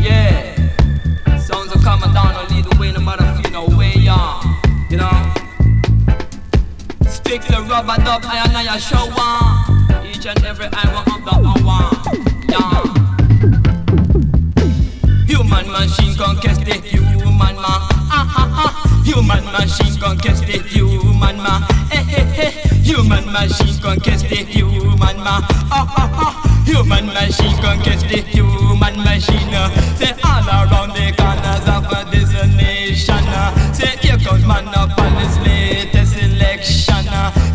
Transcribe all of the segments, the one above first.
Yeah, sounds are coming down and lead the way no matter way on. You know, stick the rubber I and I show one. Each and every hour of the hour. Human machine catch the human man. Ah ah ah. Human machine catch the human Human machine catch the human man. Ah ah ah. Human machine catch the human machine. Say all around the corners of this nation. Say here comes man up on this latest election.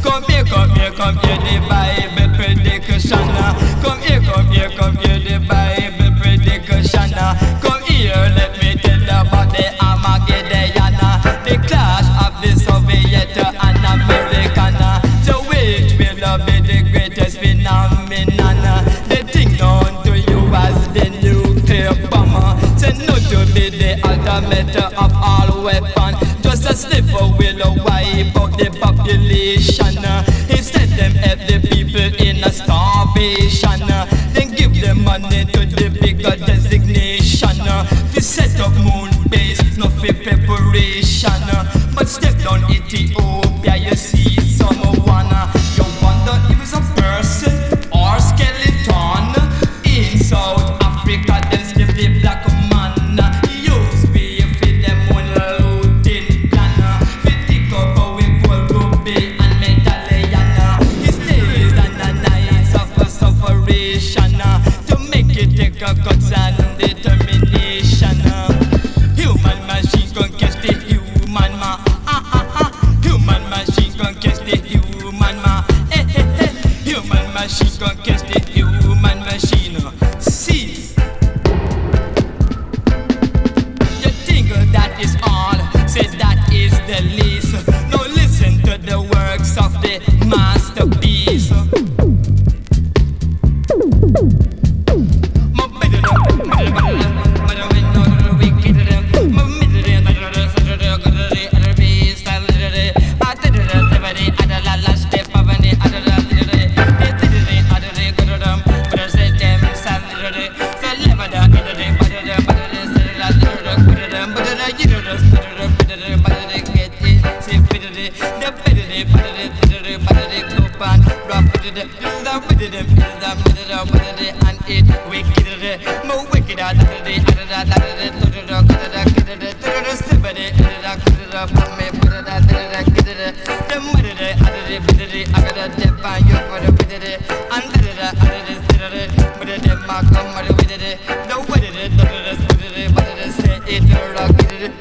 Come here, come here, come here, the Bible greatest phenomenon? The thing known to you as the nuclear bomb. Say no to be the ultimate of all weapon. Just a sniffer will wipe out the population. Instead them help the people in a starvation. Then give them money to the bigger designation. We set up moon base, no for preparation. But step down Ethiopia, you see someone. Wonder if it's a person or skeleton. In South Africa, Human machine gon' catch the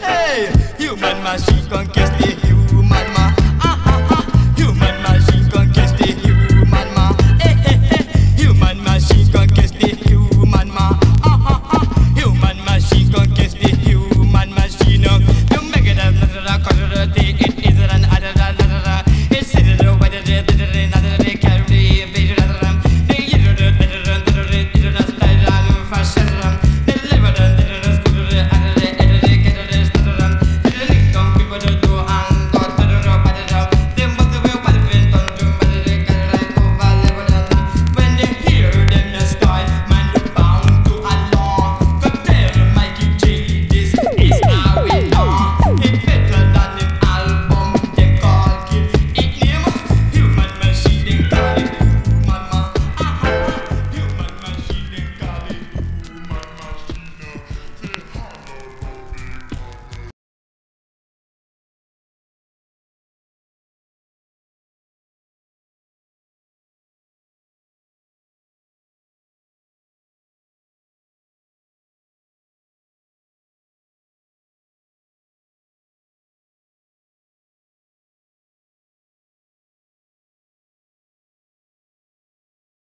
Hey, human machine can catch the